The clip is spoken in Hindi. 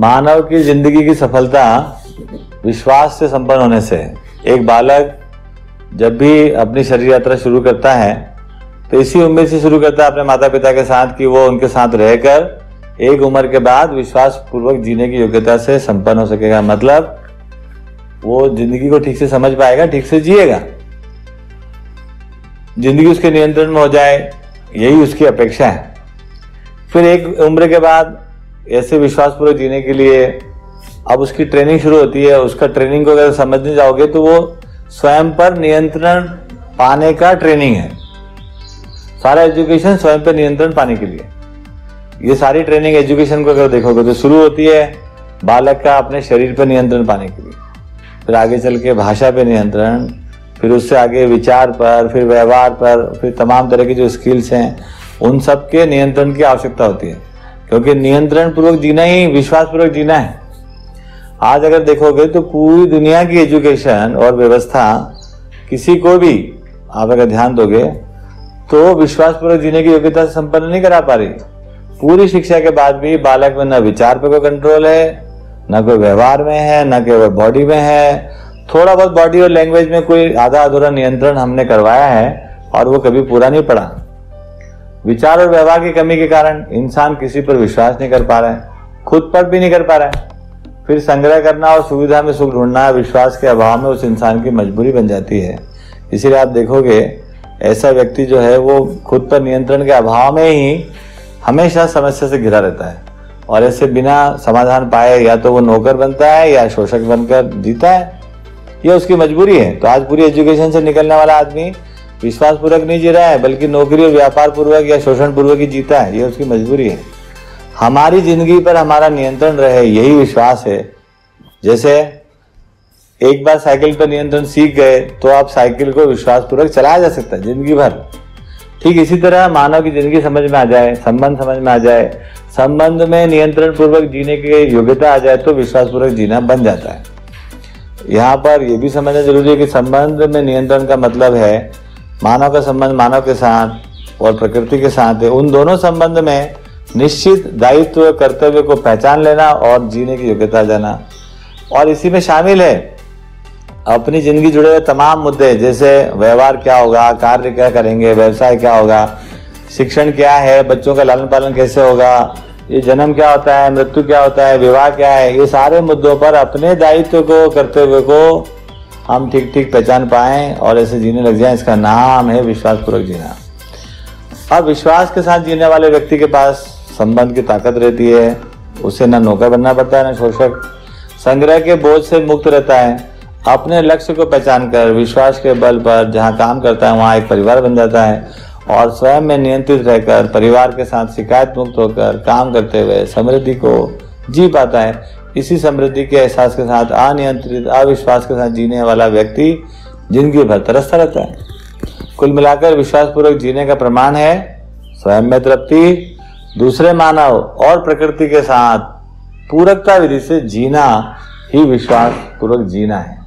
मानव की ज़िंदगी की सफलता विश्वास से संपन्न होने से। एक बालक जब भी अपनी शरीर यात्रा शुरू करता है तो इसी उम्मीद से शुरू करता है अपने माता पिता के साथ कि वो उनके साथ रहकर एक उम्र के बाद विश्वास पूर्वक जीने की योग्यता से संपन्न हो सकेगा मतलब वो ज़िंदगी को ठीक से समझ पाएगा, ठीक से जिएगा ज़िंदगी उसके नियंत्रण में हो जाए, यही उसकी अपेक्षा है फिर एक उम्र के बाद ऐसे विश्वासपूर्वक जीने के लिए अब उसकी ट्रेनिंग शुरू होती है, उसका ट्रेनिंग को अगर समझने जाओगे तो वो स्वयं पर नियंत्रण पाने का ट्रेनिंग है। सारा एजुकेशन स्वयं पर नियंत्रण पाने के लिए। ये सारी ट्रेनिंग एजुकेशन को अगर देखोगे तो शुरू होती है बालक का अपने शरीर पर नियंत्रण पाने के लिए। फिर आगे चल के भाषा पे नियंत्रण, फिर उससे आगे विचार पर, फिर व्यवहार पर, फिर तमाम तरह की जो स्किल्स हैं, उन सब के नियंत्रण की आवश्यकता होती है। क्योंकि नियंत्रण पूर्वक जीना ही विश्वास पूर्वक जीना है। आज अगर देखोगे तो पूरी दुनिया की एजुकेशन और व्यवस्था किसी को भी आप अगर ध्यान दोगे तो विश्वास पूर्वक जीने की योग्यता संपन्न नहीं करा पा रही। पूरी शिक्षा के बाद भी बालक में न विचार पर कोई कंट्रोल है, न कोई व्यवहार में है, न कोई बॉडी में है। थोड़ा बहुत बॉडी और लैंग्वेज में कोई आधा अधूरा नियंत्रण हमने करवाया है, और वो कभी पूरा नहीं पड़ा। विचार और व्यवहार की कमी के कारण इंसान किसी पर विश्वास नहीं कर पा रहा है, खुद पर भी नहीं कर पा रहा है। फिर संग्रह करना और सुविधा में सुख ढूंढना विश्वास के अभाव में उस इंसान की मजबूरी बन जाती है। इसीलिए आप देखोगे, ऐसा व्यक्ति जो है, वो खुद पर नियंत्रण के अभाव में ही हमेशा समस्या से घिरा रहता है। और ऐसे बिना समाधान पाए या तो वो नौकर बनता है या शोषक बनकर जीता है, ये उसकी मजबूरी है। तो आज पूरी एजुकेशन से निकलने वाला आदमी विश्वास पूर्वक नहीं जी रहा है, बल्कि नौकरी और व्यापार पूर्वक या शोषण पूर्वक ही जीता है, ये उसकी मजबूरी है। हमारी ज़िंदगी पर हमारा नियंत्रण रहे, यही विश्वास है। जैसे एक बार साइकिल पर नियंत्रण सीख गए तो आप साइकिल को विश्वास पूर्वक चलाया जा सकता है, ज़िंदगी भर। ठीक इसी तरह मानव की ज़िंदगी समझ में आ जाए, संबंध समझ में आ जाए, संबंध में नियंत्रण पूर्वक जीने की योग्यता आ जाए तो विश्वास पूर्वक जीना बन जाता है। यहाँ पर यह भी समझना ज़रूरी है कि संबंध में नियंत्रण का मतलब है मानव का संबंध, मानव के साथ और प्रकृति के साथ है। उन दोनों संबंध में निश्चित दायित्व, कर्तव्य को पहचान लेना और जीने की योग्यता जाना। और इसी में शामिल है अपनी ज़िंदगी जुड़े हुए तमाम मुद्दे, जैसे व्यवहार क्या होगा, कार्य क्या करेंगे, व्यवसाय क्या होगा, शिक्षण क्या है, बच्चों का लालन पालन कैसे होगा, ये जन्म क्या होता है, मृत्यु क्या होता है, विवाह क्या है, ये सारे मुद्दों पर अपने दायित्व को, कर्तव्य को हम ठीक ठीक पहचान पाए और ऐसे जीने लग जाए, इसका नाम है विश्वास पूर्वक जीना। अब विश्वास के साथ जीने वाले व्यक्ति के पास संबंध की ताकत रहती है, उसे न नौकर बनना पड़ता है, न शोषक। संग्रह के बोझ से मुक्त रहता है। अपने लक्ष्य को पहचान कर, विश्वास के बल पर जहाँ काम करता है, वहाँ एक परिवार बन जाता है। और स्वयं में नियंत्रित रहकर, परिवार के साथ शिकायत मुक्त होकर काम करते हुए समृद्धि को जी पाता है। इसी समृद्धि के एहसास के साथ, अनियंत्रित, अविश्वास के साथ जीने वाला व्यक्ति ज़िंदगी भर तरसता रहता है। कुल मिलाकर विश्वास पूर्वक जीने का प्रमाण है स्वयं में तृप्ति, दूसरे मानव और प्रकृति के साथ पूरकता विधि से जीना ही विश्वास पूर्वक जीना है।